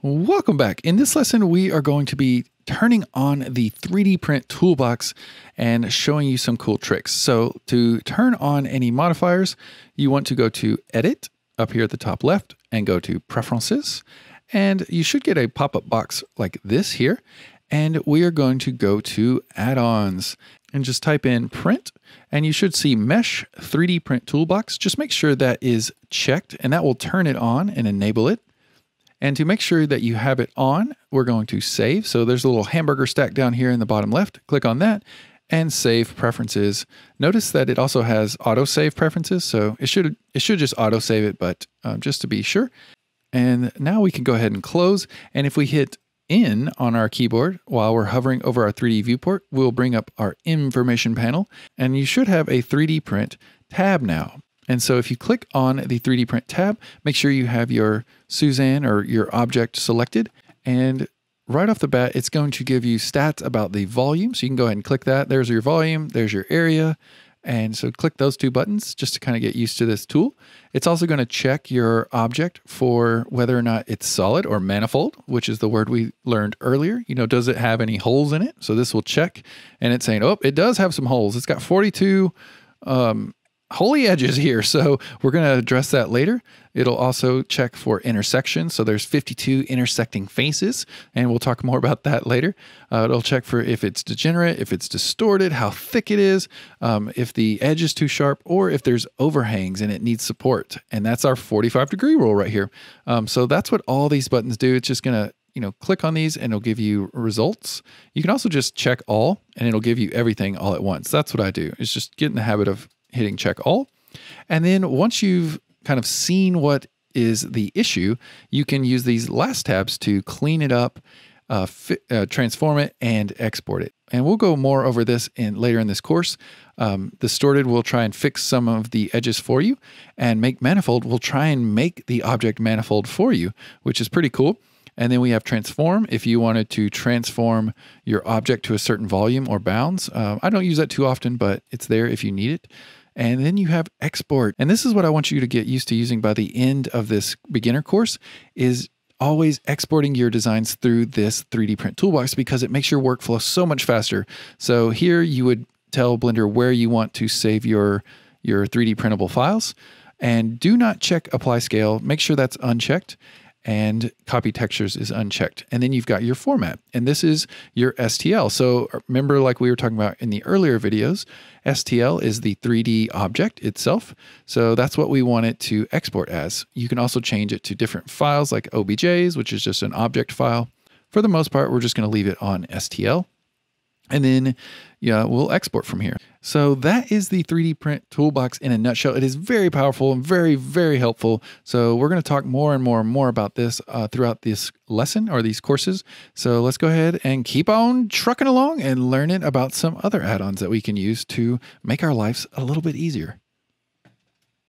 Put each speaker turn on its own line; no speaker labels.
Welcome back. In this lesson, we are going to be turning on the 3D print toolbox and showing you some cool tricks. So to turn on any modifiers, you want to go to edit up here at the top left and go to preferences. And you should get a pop-up box like this here. And we are going to go to add-ons and just type in print and you should see mesh 3D print toolbox. Just make sure that is checked and that will turn it on and enable it. And to make sure that you have it on, we're going to save. So there's a little hamburger stack down here in the bottom left. Click on that and save preferences. Notice that it also has auto save preferences. So it should, it should just auto save it, but um, just to be sure. And now we can go ahead and close. And if we hit in on our keyboard while we're hovering over our 3D viewport, we'll bring up our information panel and you should have a 3D print tab now. And so if you click on the 3D print tab, make sure you have your Suzanne or your object selected. And right off the bat, it's going to give you stats about the volume. So you can go ahead and click that. There's your volume, there's your area. And so click those two buttons just to kind of get used to this tool. It's also going to check your object for whether or not it's solid or manifold, which is the word we learned earlier. You know, does it have any holes in it? So this will check and it's saying, oh, it does have some holes. It's got 42 um, holy edges here. So we're going to address that later. It'll also check for intersections. So there's 52 intersecting faces, and we'll talk more about that later. Uh, it'll check for if it's degenerate, if it's distorted, how thick it is, um, if the edge is too sharp, or if there's overhangs and it needs support. And that's our 45 degree rule right here. Um, so that's what all these buttons do. It's just going to you know, click on these and it'll give you results. You can also just check all and it'll give you everything all at once. That's what I do. It's just get in the habit of hitting check all. And then once you've kind of seen what is the issue, you can use these last tabs to clean it up, uh, uh, transform it, and export it. And we'll go more over this in later in this course. Um, distorted will try and fix some of the edges for you, and make manifold will try and make the object manifold for you, which is pretty cool. And then we have transform if you wanted to transform your object to a certain volume or bounds. Uh, I don't use that too often, but it's there if you need it. And then you have export. And this is what I want you to get used to using by the end of this beginner course is always exporting your designs through this 3D print toolbox because it makes your workflow so much faster. So here you would tell Blender where you want to save your your 3D printable files and do not check apply scale. Make sure that's unchecked and copy textures is unchecked. And then you've got your format, and this is your STL. So uh, remember, like we were talking about in the earlier videos, STL is the 3D object itself. So that's what we want it to export as. You can also change it to different files like OBJs, which is just an object file. For the most part, we're just going to leave it on STL. And then yeah, we'll export from here. So that is the 3D print toolbox in a nutshell. It is very powerful and very, very helpful. So we're going to talk more and more and more about this uh, throughout this lesson or these courses. So let's go ahead and keep on trucking along and learning about some other add-ons that we can use to make our lives a little bit easier.